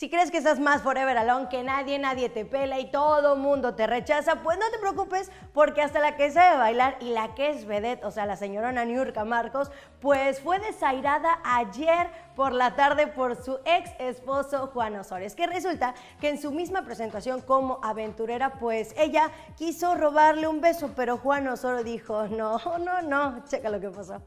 Si crees que estás más forever alone, que nadie, nadie te pela y todo mundo te rechaza, pues no te preocupes porque hasta la que sabe bailar y la que es vedette, o sea, la señora Niurka Marcos, pues fue desairada ayer por la tarde por su ex esposo Juan Osorio. Es que resulta que en su misma presentación como aventurera, pues ella quiso robarle un beso, pero Juan Osorio dijo, no, no, no, checa lo que pasó.